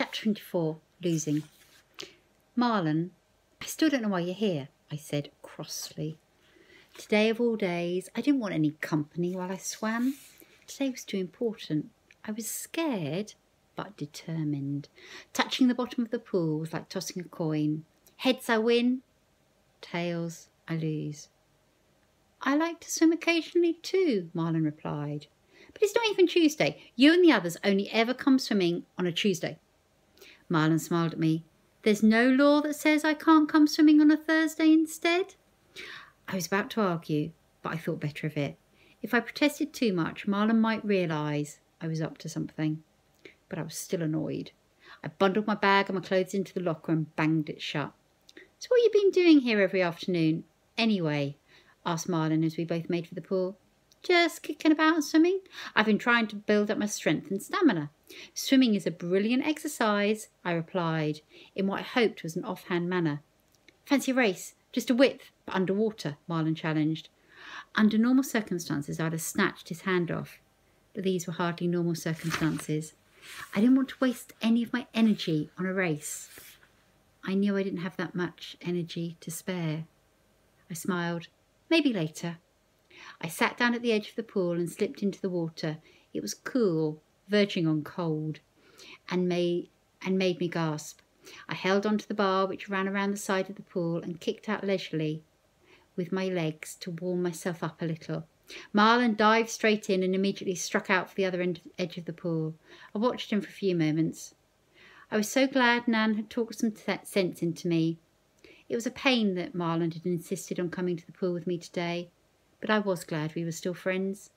Chapter 24 Losing. Marlon, I still don't know why you're here, I said crossly. Today of all days, I didn't want any company while I swam. Today was too important. I was scared, but determined. Touching the bottom of the pool was like tossing a coin. Heads I win, tails I lose. I like to swim occasionally too, Marlon replied. But it's not even Tuesday. You and the others only ever come swimming on a Tuesday. Marlon smiled at me. There's no law that says I can't come swimming on a Thursday instead? I was about to argue, but I thought better of it. If I protested too much, Marlon might realise I was up to something. But I was still annoyed. I bundled my bag and my clothes into the locker and banged it shut. So what you been doing here every afternoon? Anyway, asked Marlon as we both made for the pool. Just kicking about swimming. I've been trying to build up my strength and stamina. Swimming is a brilliant exercise, I replied, in what I hoped was an offhand manner. Fancy a race? Just a width, but underwater, Marlon challenged. Under normal circumstances, I'd have snatched his hand off, but these were hardly normal circumstances. I didn't want to waste any of my energy on a race. I knew I didn't have that much energy to spare. I smiled. Maybe later. I sat down at the edge of the pool and slipped into the water. It was cool, verging on cold, and made, and made me gasp. I held onto the bar which ran around the side of the pool and kicked out leisurely with my legs to warm myself up a little. Marlon dived straight in and immediately struck out for the other end, edge of the pool. I watched him for a few moments. I was so glad Nan had talked some sense into me. It was a pain that Marlon had insisted on coming to the pool with me today but I was glad we were still friends.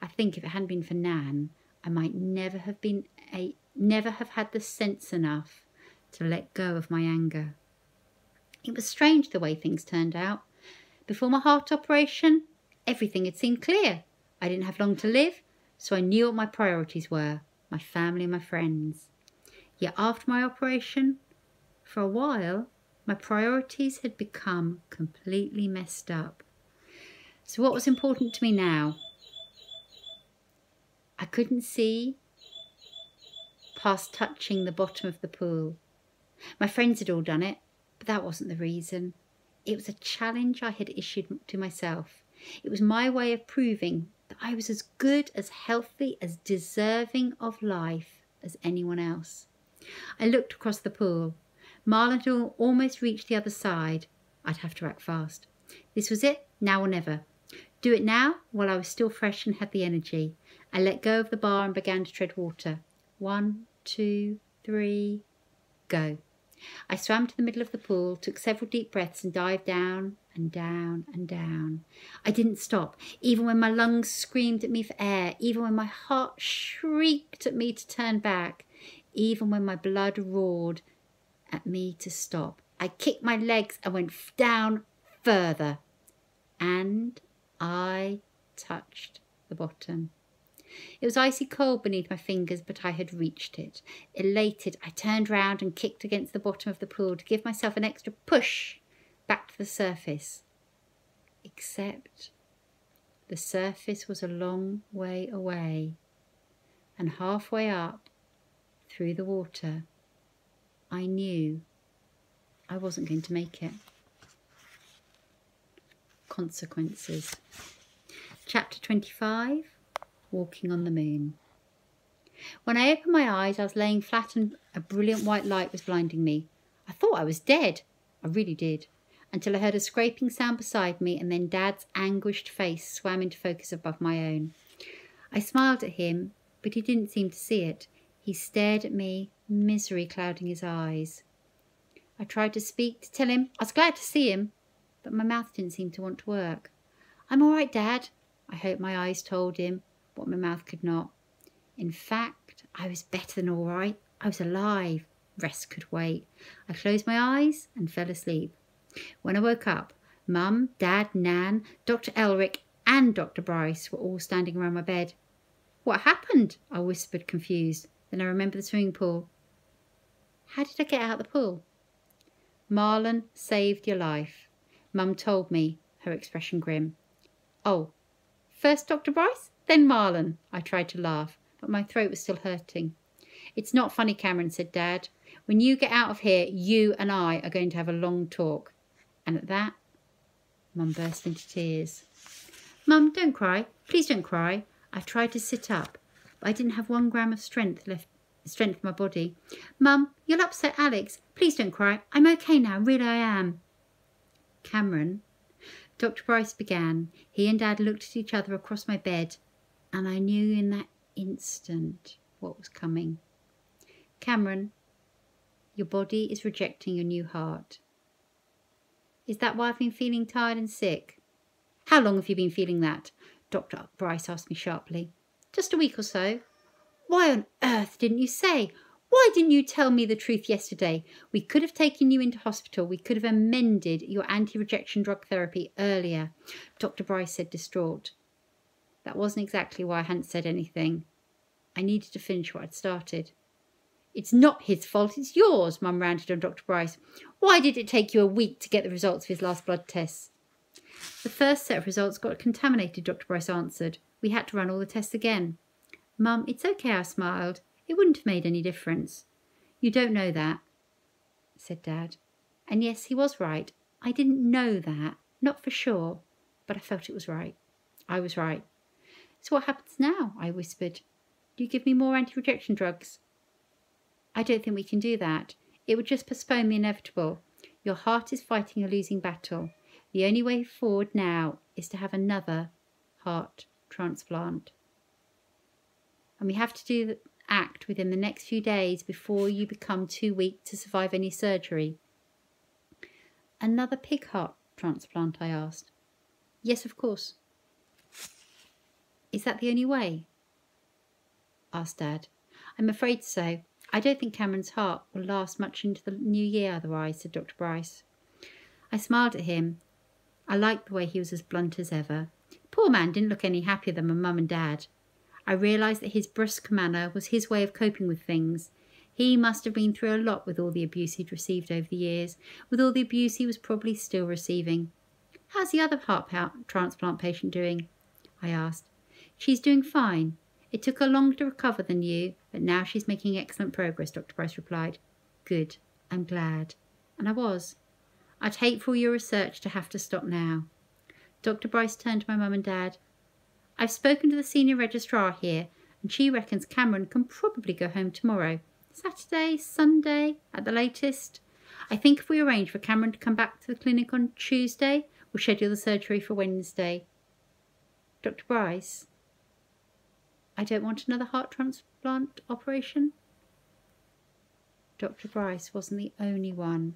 I think if it hadn't been for Nan, I might never have been a never have had the sense enough to let go of my anger. It was strange the way things turned out. Before my heart operation, everything had seemed clear. I didn't have long to live, so I knew what my priorities were my family and my friends. Yet after my operation, for a while, my priorities had become completely messed up. So, what was important to me now? I couldn't see past touching the bottom of the pool. My friends had all done it, but that wasn't the reason. It was a challenge I had issued to myself. It was my way of proving that I was as good, as healthy, as deserving of life as anyone else. I looked across the pool. Marlon had almost reached the other side. I'd have to act fast. This was it, now or never. Do it now while I was still fresh and had the energy. I let go of the bar and began to tread water. One, two, three, go. I swam to the middle of the pool, took several deep breaths, and dived down and down and down. I didn't stop, even when my lungs screamed at me for air, even when my heart shrieked at me to turn back, even when my blood roared at me to stop. I kicked my legs and went down further. And I touched the bottom. It was icy cold beneath my fingers, but I had reached it. Elated, I turned round and kicked against the bottom of the pool to give myself an extra push back to the surface. Except the surface was a long way away, and halfway up through the water, I knew I wasn't going to make it consequences. Chapter 25 Walking on the Moon. When I opened my eyes, I was laying flat and a brilliant white light was blinding me. I thought I was dead. I really did. Until I heard a scraping sound beside me, and then Dad's anguished face swam into focus above my own. I smiled at him, but he didn't seem to see it. He stared at me, misery clouding his eyes. I tried to speak to tell him I was glad to see him, but my mouth didn't seem to want to work. I'm all right, Dad, I hope my eyes told him what my mouth could not. In fact, I was better than all right. I was alive. Rest could wait. I closed my eyes and fell asleep. When I woke up, Mum, Dad, Nan, Dr. Elric, and Dr. Bryce were all standing around my bed. What happened? I whispered, confused. Then I remembered the swimming pool. How did I get out of the pool? Marlon saved your life. Mum told me, her expression grim. Oh, first Dr. Bryce, then Marlon. I tried to laugh, but my throat was still hurting. It's not funny, Cameron, said Dad. When you get out of here, you and I are going to have a long talk. And at that, Mum burst into tears. Mum, don't cry. Please don't cry. I tried to sit up, but I didn't have one gram of strength left strength in my body. Mum, you'll upset Alex. Please don't cry. I'm okay now, really I am. Cameron, Dr. Bryce began. He and Dad looked at each other across my bed, and I knew in that instant what was coming. Cameron, your body is rejecting your new heart. Is that why I've been feeling tired and sick? How long have you been feeling that? Dr. Bryce asked me sharply. Just a week or so. Why on earth didn't you say? Why didn't you tell me the truth yesterday? We could have taken you into hospital. We could have amended your anti rejection drug therapy earlier, Dr. Bryce said, distraught. That wasn't exactly why I hadn't said anything. I needed to finish what I'd started. It's not his fault, it's yours, Mum ranted on Dr. Bryce. Why did it take you a week to get the results of his last blood tests? The first set of results got contaminated, Dr. Bryce answered. We had to run all the tests again. Mum, it's okay, I smiled. It wouldn't have made any difference. You don't know that, said Dad. And yes, he was right. I didn't know that, not for sure, but I felt it was right. I was right. So what happens now? I whispered. Do you give me more anti rejection drugs? I don't think we can do that. It would just postpone the inevitable. Your heart is fighting a losing battle. The only way forward now is to have another heart transplant. And we have to do act within the next few days before you become too weak to survive any surgery. Another pig heart transplant, I asked. Yes, of course. Is that the only way? asked Dad. I'm afraid so. I don't think Cameron's heart will last much into the new year otherwise, said Dr. Bryce. I smiled at him. I liked the way he was as blunt as ever. Poor man didn't look any happier than my mum and dad. I realised that his brusque manner was his way of coping with things. He must have been through a lot with all the abuse he'd received over the years, with all the abuse he was probably still receiving. How's the other heart transplant patient doing? I asked. She's doing fine. It took her longer to recover than you, but now she's making excellent progress, Dr. Bryce replied. Good. I'm glad. And I was. I'd hate for your research to have to stop now. Dr. Bryce turned to my mum and dad. I've spoken to the senior registrar here, and she reckons Cameron can probably go home tomorrow. Saturday, Sunday, at the latest. I think if we arrange for Cameron to come back to the clinic on Tuesday, we'll schedule the surgery for Wednesday. Dr. Bryce, I don't want another heart transplant operation. Dr. Bryce wasn't the only one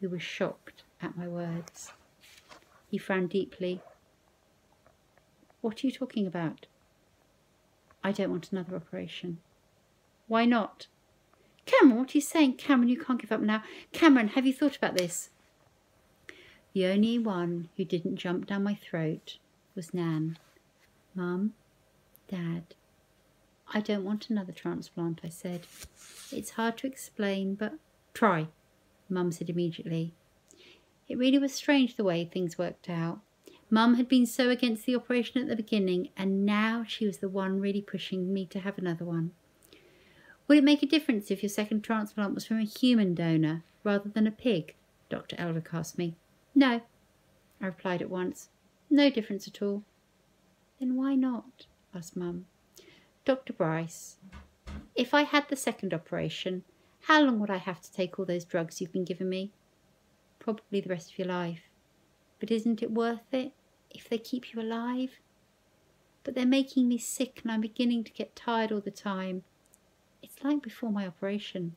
who was shocked at my words. He frowned deeply what are you talking about? I don't want another operation. Why not? Cameron, what are you saying? Cameron, you can't give up now. Cameron, have you thought about this? The only one who didn't jump down my throat was Nan. Mum, Dad, I don't want another transplant, I said. It's hard to explain, but try, Mum said immediately. It really was strange the way things worked out. Mum had been so against the operation at the beginning, and now she was the one really pushing me to have another one. Would it make a difference if your second transplant was from a human donor rather than a pig? Dr. Elric asked me. No, I replied at once. No difference at all. Then why not? asked Mum. Dr. Bryce, if I had the second operation, how long would I have to take all those drugs you've been giving me? Probably the rest of your life. But isn't it worth it if they keep you alive? But they're making me sick and I'm beginning to get tired all the time. It's like before my operation.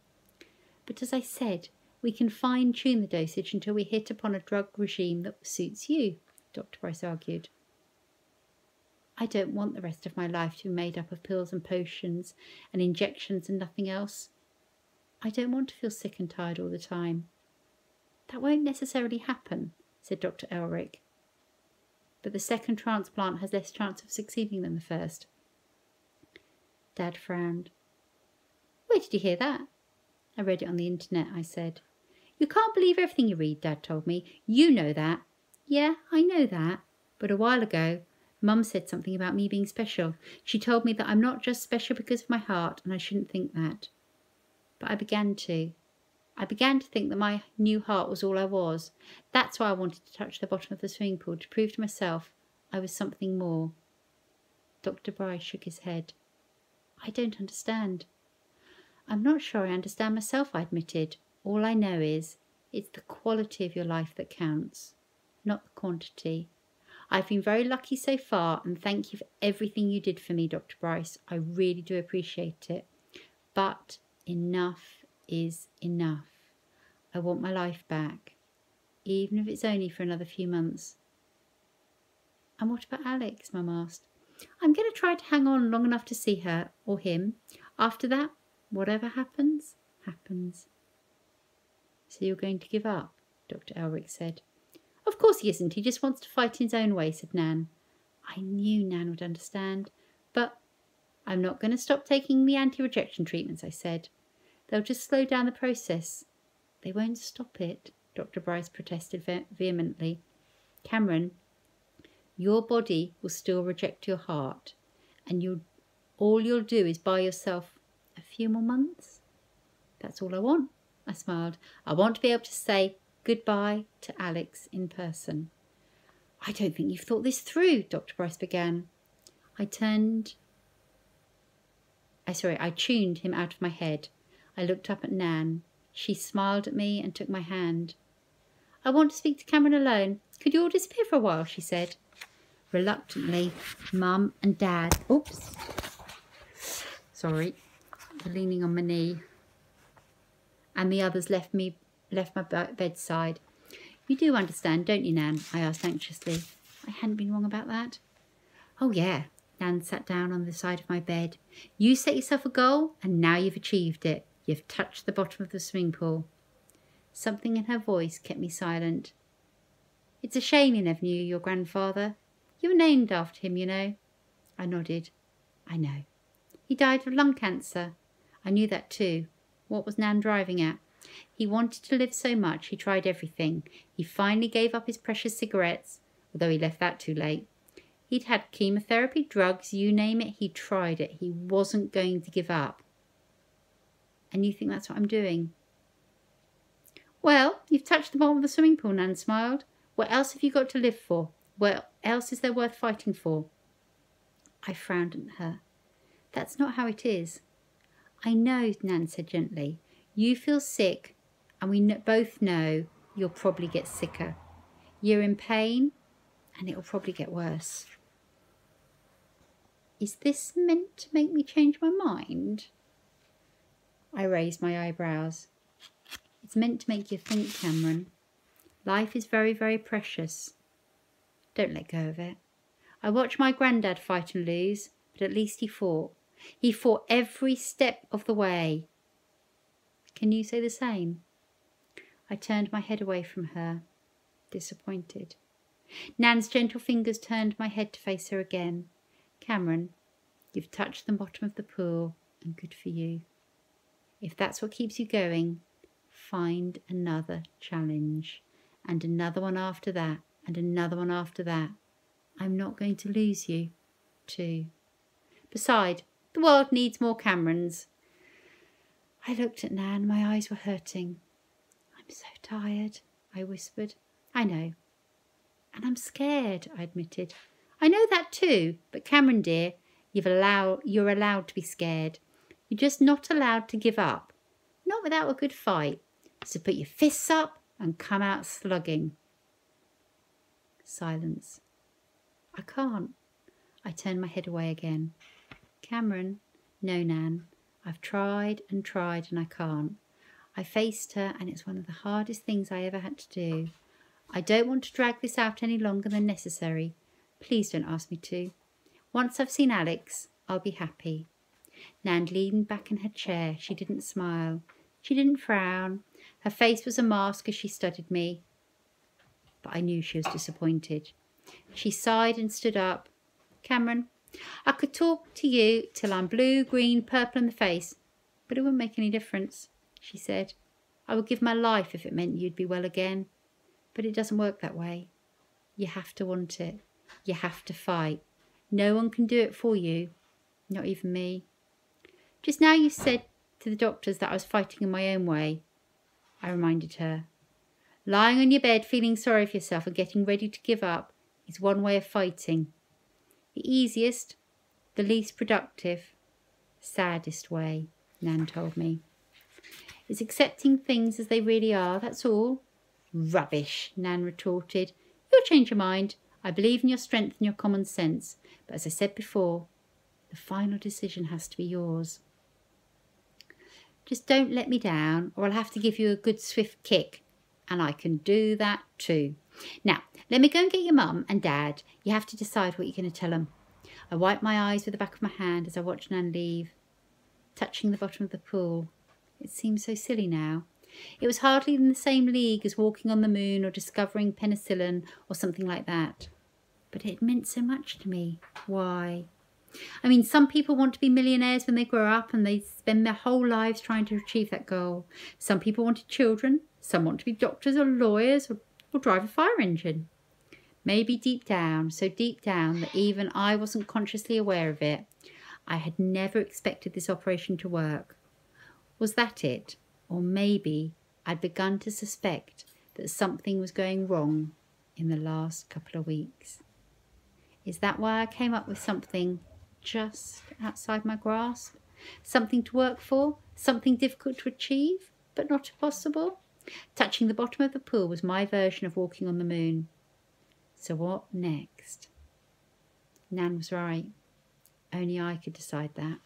But as I said, we can fine tune the dosage until we hit upon a drug regime that suits you, Dr. Bryce argued. I don't want the rest of my life to be made up of pills and potions and injections and nothing else. I don't want to feel sick and tired all the time. That won't necessarily happen, said Dr. Elric. But the second transplant has less chance of succeeding than the first. Dad frowned. Where did you hear that? I read it on the internet, I said. You can't believe everything you read, Dad told me. You know that. Yeah, I know that. But a while ago, Mum said something about me being special. She told me that I'm not just special because of my heart, and I shouldn't think that. But I began to. I began to think that my new heart was all I was. That's why I wanted to touch the bottom of the swimming pool, to prove to myself I was something more. Dr. Bryce shook his head. I don't understand. I'm not sure I understand myself, I admitted. All I know is it's the quality of your life that counts, not the quantity. I've been very lucky so far, and thank you for everything you did for me, Dr. Bryce. I really do appreciate it. But enough is enough. I want my life back, even if it's only for another few months. And what about Alex? Mum asked. I'm going to try to hang on long enough to see her or him. After that, whatever happens, happens. So you're going to give up? Dr. Elric said. Of course he isn't. He just wants to fight in his own way, said Nan. I knew Nan would understand. But I'm not going to stop taking the anti rejection treatments, I said. They'll just slow down the process. They won't stop it, Dr. Bryce protested ve- vehemently. Cameron, your body will still reject your heart, and you'll, all you'll do is buy yourself a few more months. That's all I want, I smiled. I want to be able to say goodbye to Alex in person. I don't think you've thought this through, Dr. Bryce began. I turned. I sorry, I tuned him out of my head. I looked up at Nan. She smiled at me and took my hand. I want to speak to Cameron alone. Could you all disappear for a while? she said. Reluctantly, Mum and Dad. Oops. Sorry. Leaning on my knee. And the others left me left my bedside. You do understand, don't you, Nan? I asked anxiously. I hadn't been wrong about that. Oh, yeah. Nan sat down on the side of my bed. You set yourself a goal, and now you've achieved it. You've touched the bottom of the swimming pool. Something in her voice kept me silent. It's a shame you never knew your grandfather. You were named after him, you know. I nodded. I know. He died of lung cancer. I knew that too. What was Nan driving at? He wanted to live so much, he tried everything. He finally gave up his precious cigarettes, although he left that too late. He'd had chemotherapy, drugs, you name it, he tried it. He wasn't going to give up. And you think that's what I'm doing? Well, you've touched the bottom of the swimming pool, Nan smiled. What else have you got to live for? What else is there worth fighting for? I frowned at her. That's not how it is. I know, Nan said gently. You feel sick, and we both know you'll probably get sicker. You're in pain, and it'll probably get worse. Is this meant to make me change my mind? I raised my eyebrows. It's meant to make you think, Cameron. Life is very, very precious. Don't let go of it. I watched my granddad fight and lose, but at least he fought. He fought every step of the way. Can you say the same? I turned my head away from her, disappointed. Nan's gentle fingers turned my head to face her again. Cameron, you've touched the bottom of the pool, and good for you. If that's what keeps you going, find another challenge, and another one after that, and another one after that. I'm not going to lose you, too. Beside, the world needs more Camerons. I looked at Nan. My eyes were hurting. I'm so tired, I whispered. I know. And I'm scared, I admitted. I know that too, but Cameron, dear, you've allow, you're allowed to be scared. You're just not allowed to give up. Not without a good fight. So put your fists up and come out slugging. Silence. I can't. I turned my head away again. Cameron. No, Nan. I've tried and tried and I can't. I faced her and it's one of the hardest things I ever had to do. I don't want to drag this out any longer than necessary. Please don't ask me to. Once I've seen Alex, I'll be happy. Nan leaned back in her chair. She didn't smile. She didn't frown. Her face was a mask as she studied me. But I knew she was disappointed. She sighed and stood up. Cameron, I could talk to you till I'm blue, green, purple in the face, but it wouldn't make any difference, she said. I would give my life if it meant you'd be well again. But it doesn't work that way. You have to want it. You have to fight. No one can do it for you, not even me. Just now you said to the doctors that I was fighting in my own way, I reminded her. Lying on your bed feeling sorry for yourself and getting ready to give up is one way of fighting. The easiest, the least productive, saddest way, Nan told me. Is accepting things as they really are, that's all. Rubbish, Nan retorted. You'll change your mind. I believe in your strength and your common sense. But as I said before, the final decision has to be yours. Just don't let me down, or I'll have to give you a good swift kick. And I can do that too. Now, let me go and get your mum and dad. You have to decide what you're going to tell them. I wiped my eyes with the back of my hand as I watched Nan leave, touching the bottom of the pool. It seemed so silly now. It was hardly in the same league as walking on the moon or discovering penicillin or something like that. But it meant so much to me. Why? I mean, some people want to be millionaires when they grow up and they spend their whole lives trying to achieve that goal. Some people wanted children. Some want to be doctors or lawyers or, or drive a fire engine. Maybe deep down, so deep down that even I wasn't consciously aware of it, I had never expected this operation to work. Was that it? Or maybe I'd begun to suspect that something was going wrong in the last couple of weeks. Is that why I came up with something just outside my grasp? Something to work for? Something difficult to achieve, but not impossible? Touching the bottom of the pool was my version of walking on the moon. So what next? Nan was right. Only I could decide that.